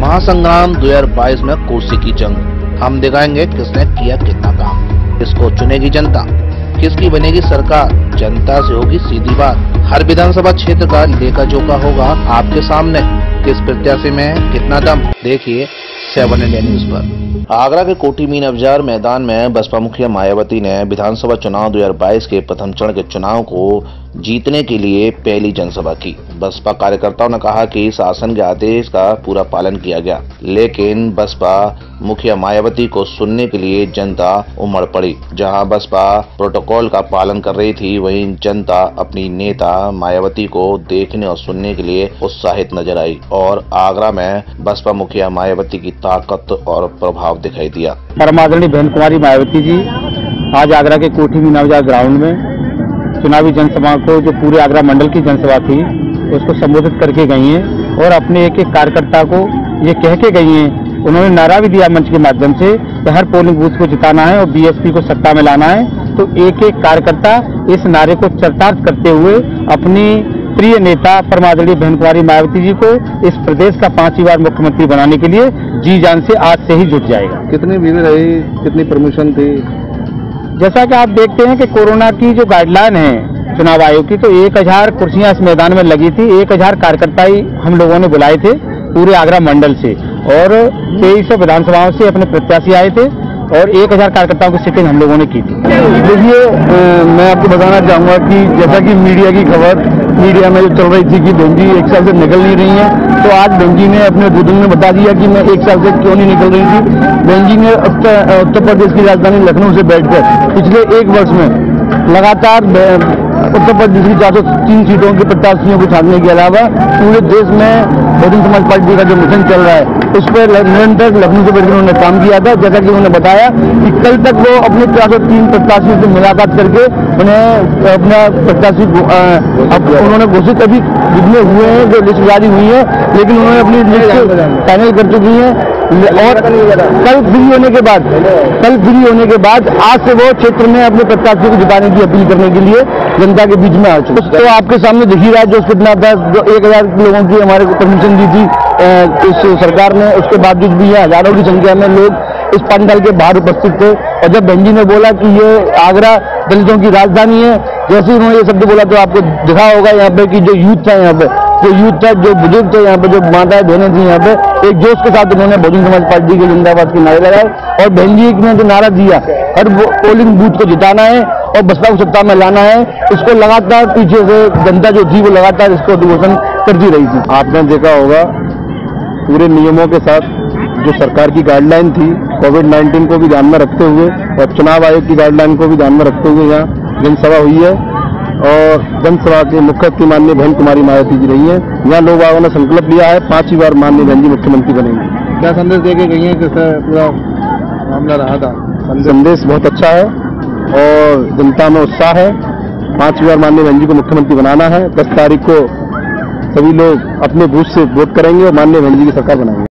महासंग्राम 2022 में कुर्सी की जंग। हम दिखाएँगे किसने किया कितना काम। किसको चुनेगी जनता? किसकी बनेगी सरकार? जनता से होगी सीधी बात। हर विधानसभा क्षेत्र का लेखा जोखा होगा आपके सामने। किस प्रत्याशी में कितना दम? देखिए सेवन इंडिया न्यूज़ पर। आगरा के कोटी मीन अफजार मैदान में बसपा मुखिया मायावती ने विधानसभा चुनाव 2022 के प्रथम चरण के चुनाव को जीतने के लिए पहली जनसभा की। बसपा कार्यकर्ताओं ने कहा कि शासन के आदेश का पूरा पालन किया गया, लेकिन बसपा मुखिया मायावती को सुनने के लिए जनता उमड़ पड़ी। जहाँ बसपा प्रोटोकॉल का पालन कर रही थी, वहीं जनता अपनी नेता मायावती को देखने और सुनने के लिए उत्साहित नज़र आई और आगरा में बसपा मुखिया मायावती की ताकत और प्रभाव दिखाई दिया। परम आदरणीय बहन कुमारी मायावती जी, आज आगरा के कोठी मीनावजा ग्राउंड में चुनावी जनसभा को, जो पूरे आगरा मंडल की जनसभा थी, उसको संबोधित करके गई हैं और अपने एक एक कार्यकर्ता को ये कह के गई हैं, उन्होंने नारा भी दिया मंच के माध्यम से कि हर पोलिंग बूथ को जिताना है और बीएसपी को सत्ता में लाना है। तो एक एक कार्यकर्ता इस नारे को चरितार्थ करते हुए अपनी प्रिय नेता परमादरणीय बहन कुमारी मायावती जी को इस प्रदेश का पांचवी बार मुख्यमंत्री बनाने के लिए जी जान से आज से ही जुट जाएगा। कितनी भीड़ रही, कितनी परमिशन थी? जैसा कि आप देखते हैं कि कोरोना की जो गाइडलाइन है, चुनाव आयोग की तो एक हज़ार कुर्सियाँ इस मैदान में लगी थी, एक हज़ार कार्यकर्ता ही हम लोगों ने बुलाए थे पूरे आगरा मंडल से और तेईस सौ विधानसभाओं से अपने प्रत्याशी आए थे और एक हज़ार कार्यकर्ताओं की सीटिंग हम लोगों ने की थी। देखिए मैं आपको बताना चाहूँगा कि जैसा कि मीडिया की खबर, मीडिया में जो चल रही थी कि बेंजी एक साल से निकल नहीं रही है तो आज बेंजी ने अपने उद्बोधन में बता दिया कि मैं एक साल से क्यों नहीं निकल रही थी। बेंजी ने उत्तर प्रदेश की राजधानी लखनऊ से बैठकर पिछले एक वर्ष में लगातार उत्तर प्रदेश की चार सौ तीन सीटों के प्रत्याशियों को छानने के अलावा पूरे देश में बहुजन समाज पार्टी का जो मिशन चल रहा है उस पर निरंतर लखनऊ से बैठकर उन्होंने काम किया था। जैसा कि उन्होंने बताया कि कल तक वो अपने चार सौ तीन प्रत्याशियों से मुलाकात करके उन्हें अपना प्रत्याशी उन्होंने घोषित अभी जितने हुए हैं जो लिस्ट जारी हुई है लेकिन उन्होंने अपनी लिस्ट फाइनल कर चुकी है। और कल फ्री होने के बाद कल फ्री होने के बाद आज से वो क्षेत्र में अपने प्रत्याशियों को जिताने की अपील करने के लिए जनता के बीच में आ चुके तो आपके सामने दिख ही रहा है जो कितना था जो एक हज़ार लोगों की हमारे को परमिशन दी थी इस सरकार ने उसके बावजूद भी है हज़ारों की संख्या में लोग इस पंडाल के बाहर उपस्थित थे। और जब बहन जी ने बोला कि ये आगरा दलितों की राजधानी है जैसे ही उन्होंने ये शब्द बोला तो आपको दिखा होगा यहाँ पे कि जो यूथ था यहाँ पे। जो यूथ था, जो बुज़ुर्ग थे यहाँ पे, जो माताएँ बहनें थी यहाँ पे, एक जोश के साथ उन्होंने बहुजन समाज पार्टी के जिंदाबाद के नारे लगाए और बहन जी ने जो नारा दिया। हर पोलिंग बूथ को जिताना है और बसपा को सत्ता में लाना है। इसको लगातार पीछे से जनता जो थी, वो लगातार इसको अभिघोषण करती रही थी। आपने देखा होगा, पूरे नियमों के साथ जो सरकार की गाइडलाइन थी कोविड 19 को भी ध्यान में रखते हुए और चुनाव आयोग की गाइडलाइन को भी ध्यान में रखते हुए यहाँ जनसभा हुई है। और जनसभा के मुख्य अतिथि माननीय बहन कुमारी मायावती जी रही है। यहाँ लोग बागों ने संकल्प लिया है पांचवी बार माननीय बहन जी मुख्यमंत्री बनेंगे। क्या संदेश दे के गई है कैसा पूरा मामला रहा था? संदेश बहुत अच्छा है और जनता में उत्साह है। पांचवी बार माननीय बहन जी को मुख्यमंत्री बनाना है। दस तारीख को सभी लोग अपने बूथ से वोट करेंगे और माननीय बहन जी की सरकार बनाएँगे।